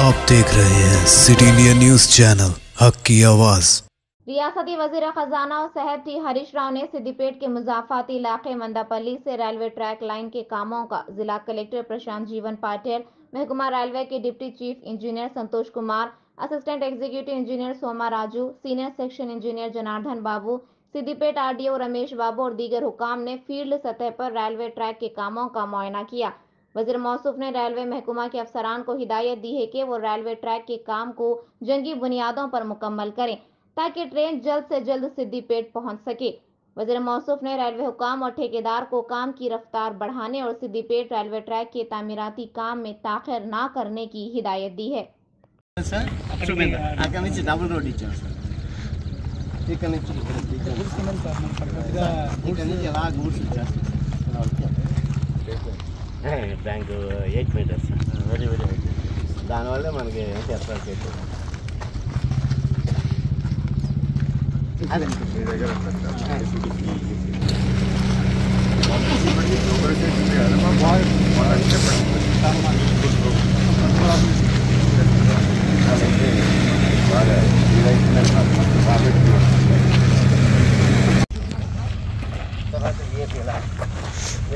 आप देख रहे हैं सिटी इंडिया न्यूज़ चैनल, हक की आवाज़। रियासती वज़ीर खजाना और सेहत टी हरीश राव ने सिद्दीपेट के मुजाफाती इलाके मंदापल्ली से रेलवे ट्रैक लाइन के कामों का जिला कलेक्टर प्रशांत जीवन पाटिल, महकुमा रेलवे के deputy chief engineer Santosh Kumar, assistant executive engineer Soma Raju, senior section engineer Janardhan Babu, Siddipet RDO Ramesh Babu और दीगर हुकाम ने फ़ील्ड सतह पर रेलवे ट्रैक के कामों का मुआयना किया। वज़ीर मौसूफ ने रेलवे महकुमा के अफसरान को हिदायत दी है कि वो रेलवे ट्रैक के काम को जंगी बुनियादों पर मुकम्मल करें ताकि ट्रेन जल्द से जल्द सिद्दीपेट पहुँच सके। वज़ीर मौसूफ ने रेलवे हुकाम और ठेकेदार को काम की रफ्तार बढ़ाने और सिद्दीपेट रेलवे ट्रैक के तामीराती काम में ताखिर ना करने की हिदायत दी है। Sir bank eight metres very very height దానివల్ల మనకి చెప్పాలి చెప్పు అదే ఆ, అదే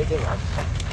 సార్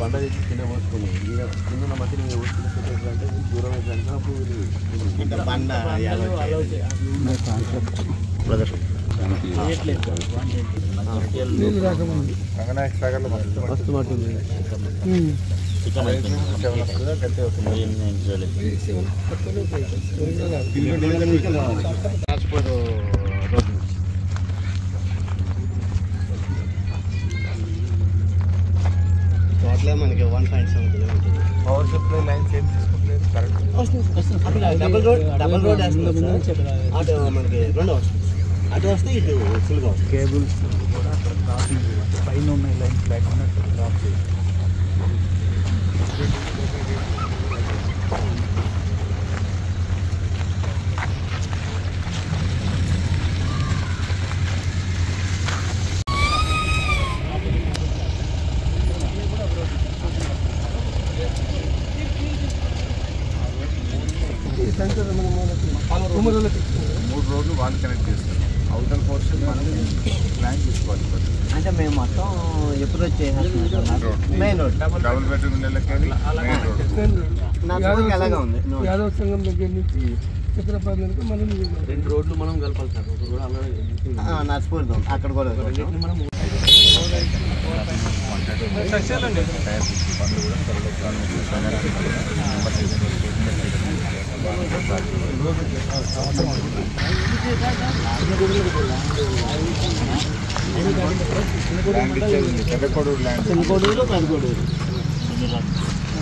పంట తెచ్చి కింద పోసుకుని కింద మధ్య మీరు పోసుకుంటే దూరం మస్తు టోటల్గా మనకి one point seven kilometer power supply lines ఏం తీసుకుంటలేదు correct double road double road అటు మనకి రెండో వస్తుంది. అటు వస్తే ఇటు ఫుల్గా వస్తుంది. కేబుల్స్ కూడా క్రాసింగ్ పైన ఉన్నాయి లైన్స్ లేకుండా క్రాస్ మూడు రోడ్లు వాళ్ళు కనెక్ట్ చేస్తారు అవుటర్ పోర్షన్ మనం ప్లాన్ చేసుకోవాలి. అంటే మేము మొత్తం ఎప్పుడు. మెయిన్ రోడ్ డబుల్ బెడ్రూమ్ ఎలాగా ఉంది యాదవ్ సంఘం దగ్గర నుంచి చిత్రపతి వరకు మనం రెండు రోడ్లు మనం కలపాలి సార్ ఒక రోడ్ అలాగే నచ్చిపోతాం అక్కడ కూడా పనులు కూడా త్వరలో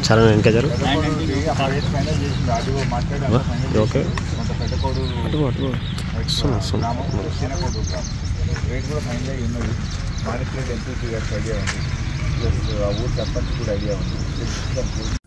చాలా ఇంకా జరు ఓకే. రేట్ కూడా ఫైనల్ అయ్యి ఉన్నది. Manipulate MPC just, uh, I would a idea.